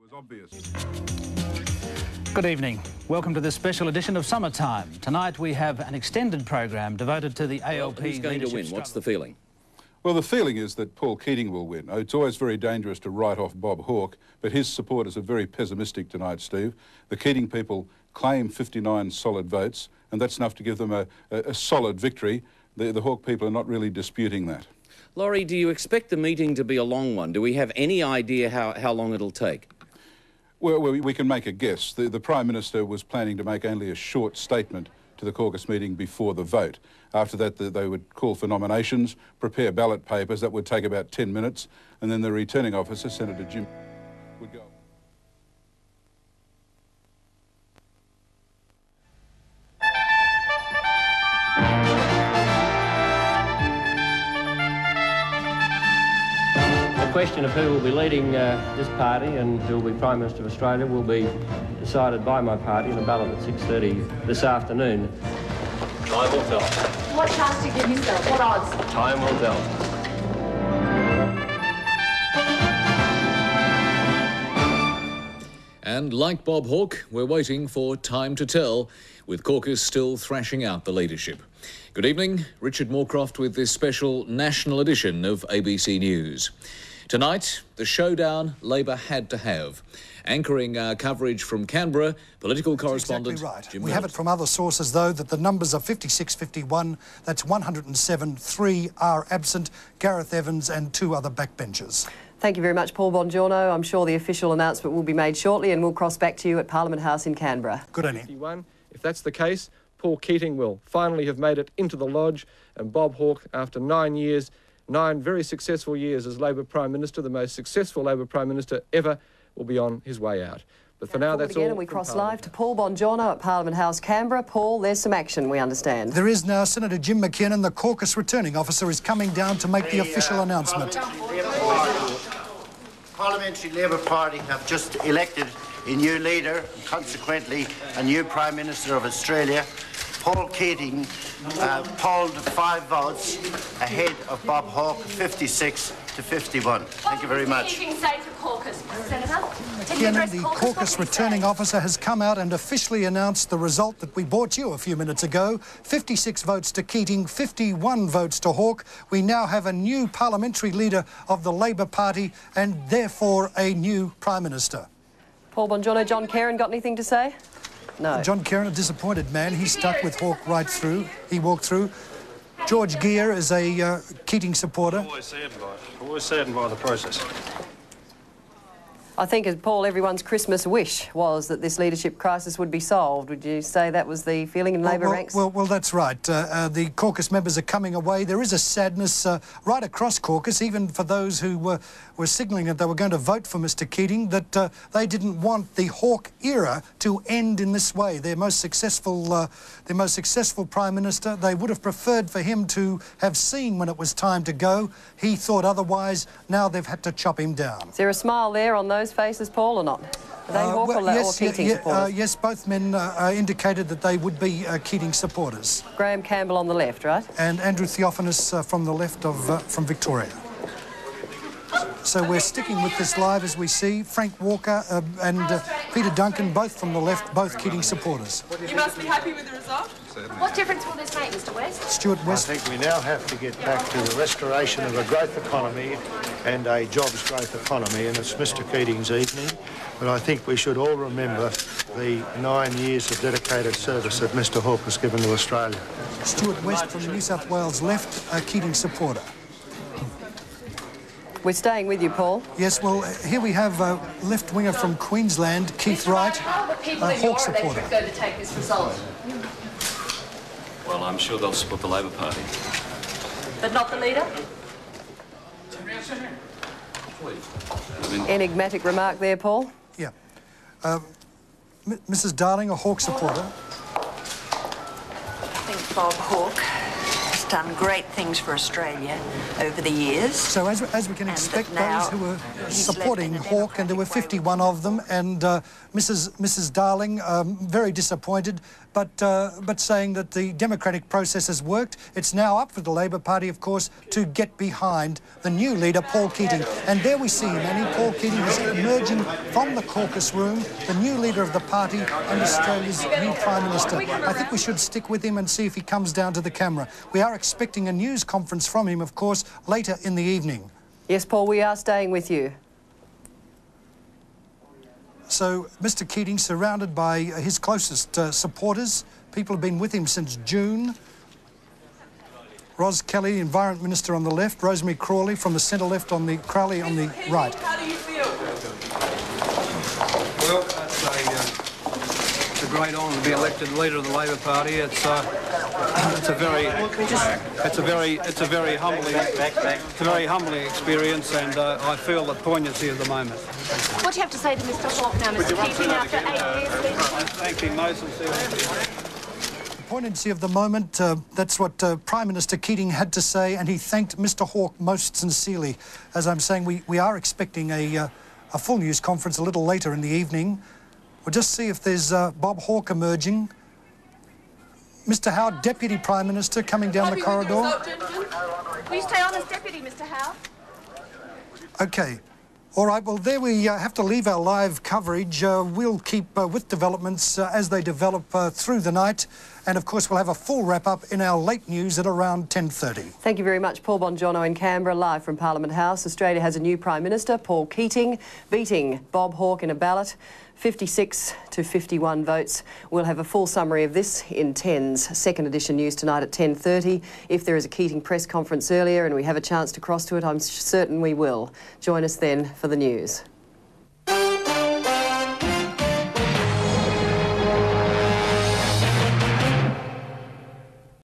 was obvious. Good evening. Welcome to this special edition of Summertime. Tonight we have an extended program devoted to the ALP Well, who's going to leadership win? What's the feeling? Well, the feeling is that Paul Keating will win. Oh, it's always very dangerous to write off Bob Hawke, but his supporters are very pessimistic tonight, Steve. The Keating people claim 59 solid votes, and that's enough to give them a, a, a solid victory. The, the Hawke people are not really disputing that. Laurie, do you expect the meeting to be a long one? Do we have any idea how, how long it'll take? Well, we can make a guess. The, the Prime Minister was planning to make only a short statement to the caucus meeting before the vote. After that, the, they would call for nominations, prepare ballot papers. That would take about 10 minutes. And then the returning officer, Senator Jim, would go. Question of who will be leading uh, this party and who will be Prime Minister of Australia will be decided by my party in a ballot at 6.30 this afternoon. Time will tell. What chance do you give yourself? What odds? Time will tell. And like Bob Hawke, we're waiting for time to tell, with caucus still thrashing out the leadership. Good evening, Richard Morecroft with this special national edition of ABC News. Tonight, the showdown Labor had to have. Anchoring our coverage from Canberra, political correspondent Exactly right. Jim we have it from other sources, though, that the numbers are 56 51, that's 107, three are absent Gareth Evans and two other backbenchers. Thank you very much, Paul Bongiorno. I'm sure the official announcement will be made shortly and we'll cross back to you at Parliament House in Canberra. Good evening. 51. If that's the case, Paul Keating will finally have made it into the lodge, and Bob Hawke, after nine years, nine very successful years as Labor Prime Minister, the most successful Labor Prime Minister ever, will be on his way out. But for now, that's again, all. and we cross Parliament. live to Paul Bongiorno at Parliament House, Canberra. Paul, there's some action, we understand. There is now Senator Jim McKiernan, the caucus returning officer, is coming down to make the uh, official announcement. Parliamentary Labour Party have just elected a new leader, and consequently a new Prime Minister of Australia. Paul Keating uh, polled five votes ahead of Bob Hawke, 56 to 51. Thank you very much. What say to caucus, Senator? Can you McKiernan, address the caucus? caucus What do you returning officer, has come out and officially announced the result that we brought you a few minutes ago 56 votes to Keating, 51 votes to Hawke. We now have a new parliamentary leader of the Labor Party and therefore a new Prime Minister. Paul Bongiorno, John Kerin, got anything to say? No. John Kerin, a disappointed man. He stuck with Hawke right through. He walked through. George Gear is a uh, Keating supporter. Always saddened by it. Always saddened by the process. I think, as Paul, everyone's Christmas wish was that this leadership crisis would be solved. Would you say that was the feeling in Labor well, ranks? Well, well, that's right. Uh, uh, the caucus members are coming away. There is a sadness uh, right across caucus, even for those who were, were signalling that they were going to vote for Mr Keating, that uh, they didn't want the Hawke era to end in this way. Their most successful, uh, their most successful prime minister, they would have preferred for him to have seen when it was time to go. He thought otherwise. Now they've had to chop him down. Is there a smile there on those faces, Paul, or not? Are they Uh, Hawke well, or, yes, or Keating ye- supporters? uh, yes, both men uh, indicated that they would be uh, Keating supporters. Graeme Campbell on the left, right? and Andrew Theophanous uh, from the left of uh, from Victoria. So we're sticking with this live as we see Frank Walker uh, and uh, Peter Duncan, both from the left, both Keating supporters. You must be happy with the result. What difference will this make, Mr West? Stuart West. I think we now have to get back to the restoration of a growth economy and a jobs growth economy, and it's Mr Keating's evening. But I think we should all remember the nine years of dedicated service that Mr Hawke has given to Australia. Stuart West from New South Wales left, a Keating supporter. We're staying with you, Paul. Yes, well, uh, here we have uh, left winger from Queensland, Keith Wright, How will people a in your Hawke supporter. electorate going to take this result? Well, I'm sure they'll support the Labor Party. But not the leader? Enigmatic remark there, Paul. Yeah. Uh, M- Mrs Darling, a Hawke supporter. I think Bob Hawke has done great things for Australia over the years. So as, as we can expect, those who were supporting Hawke, and there were 51 of them, and uh, Mrs. Mrs. Darling, um, very disappointed. But, uh, but saying that the democratic process has worked. It's now up for the Labor Party, of course, to get behind the new leader, Paul Keating. And there we see him, Annie. Paul Keating is emerging from the caucus room, the new leader of the party and Australia's new Prime Minister. I think we should stick with him and see if he comes down to the camera. We are expecting a news conference from him, of course, later in the evening. Yes, Paul, we are staying with you. So, Mr. Keating, surrounded by his closest uh, supporters, people have been with him since June. Ros Kelly, Environment Minister on the left, Rosemary Crowley from the centre left on the Crowley on the right. How do you feel? Well, it's a, uh, it's a great honour to be elected leader of the Labor Party. It's uh, it's a very it's a very it's a very humbling it's a very humbling experience, and uh, I feel the poignancy of the moment. What do you have to say to Mr Hawke now, Mr Keating, after eight years leadership? Thank you most sincerely. The poignancy of the moment, uh, that's what uh, Prime Minister Keating had to say, and he thanked Mr Hawke most sincerely. As I'm saying, we, we are expecting a, uh, a full news conference a little later in the evening. We'll just see if there's uh, Bob Hawke emerging. Mr Howe, Deputy Prime Minister, coming down the corridor. Will you stay on as deputy, Mr Howe? Okay. All right, well, there we uh, have to leave our live coverage. Uh, we'll keep uh, with developments uh, as they develop uh, through the night. And, of course, we'll have a full wrap-up in our late news at around 10.30. Thank you very much, Paul Bongiorno in Canberra, live from Parliament House. Australia has a new Prime Minister, Paul Keating, beating Bob Hawke in a ballot. 56 to 51 votes. We'll have a full summary of this in 10's second edition news tonight at 10.30. If there is a Keating press conference earlier and we have a chance to cross to it, I'm certain we will. Join us then for the news.